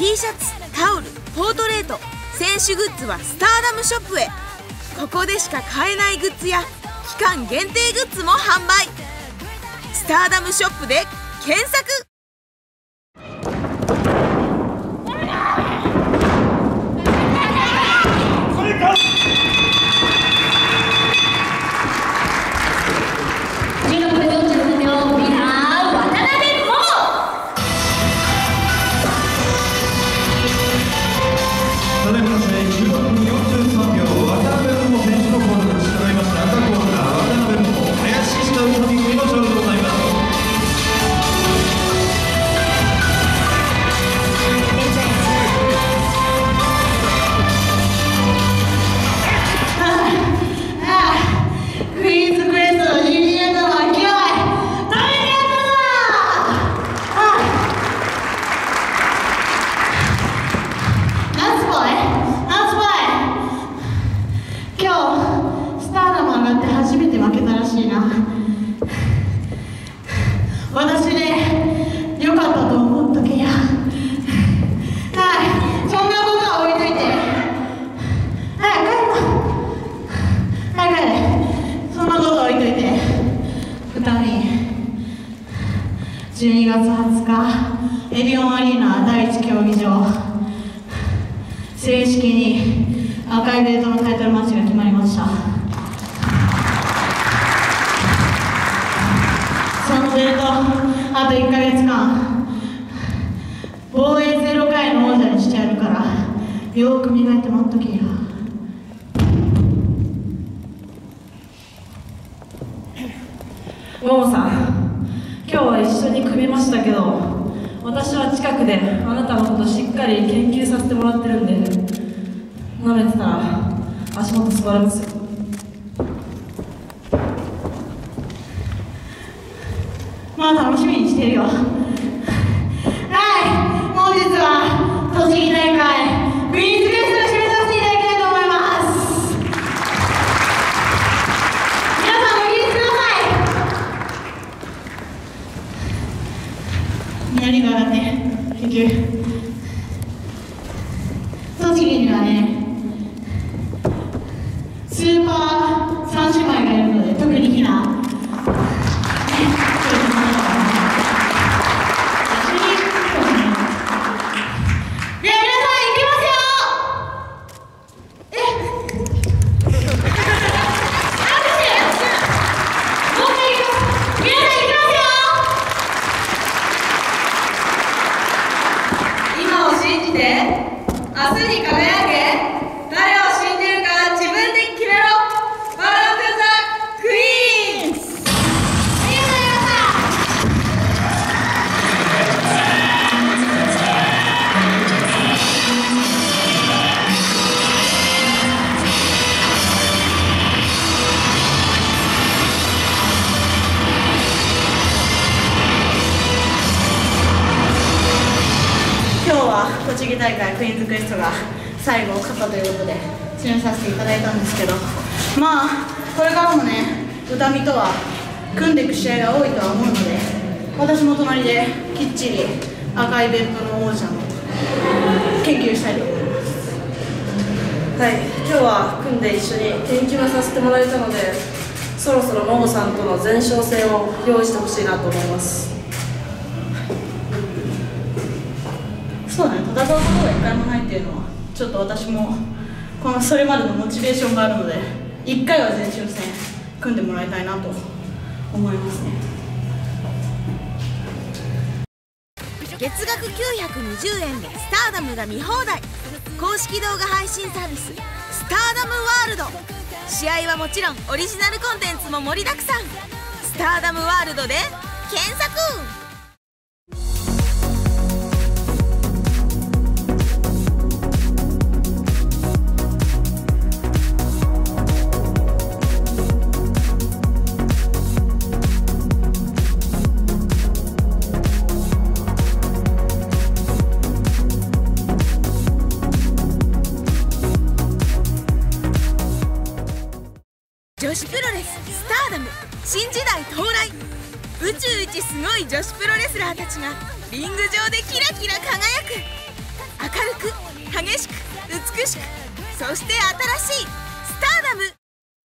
T シャツタオルポートレート選手グッズはスターダムショップへ。ここでしか買えないグッズや期間限定グッズも販売。スターダムショップで検索。しいな。私でよかったと思っとけや。はいそんなことは置いといて。はい帰ろう。はい帰れ。そんなこと置いといて。2人。12月20日エリオンアリーナ第1競技場。正式に赤いベートのタイトルマッチが決まりました。そのベルトあと1ヶ月間。防衛0回の王者にしてやるからよく磨いて待っとけよ。ももさん今日は一緒に組みましたけど私は近くであなたのことしっかり研究させてもらってるんで舐めてた。ら足元すばれますよ楽しみにしてるよ。はい。本日は栃木大会ビーズゲスト何がだね結局栃木にはねスーパー三姉妹がいるので特にひな何かね。は栃木大会クイーンズクエストが最後勝ったということで締めさせていただいたんですけどまあこれからもね歌見とは組んでいく試合が多いとは思うので私も隣できっちり赤いベルトの王者の研究したいと思います。はい今日は組んで一緒に研究をさせてもらえたのでそろそろももさんとの前哨戦を用意してほしいなと思います。そうだね戦うことが一回もないっていうのはちょっと私もこのそれまでのモチベーションがあるので一回は前哨戦組ん。でもらいたいなと思いますね月額920円でスターダムが見放題。公式動画配信サービススターダムワールド。試合はもちろんオリジナルコンテンツも盛りだくさん。スターダムワールドで検索。新時代到来。宇宙一すごい女子プロレスラーたちがリング上でキラキラ輝く。明るく激しく美しくそして新しいスターダム。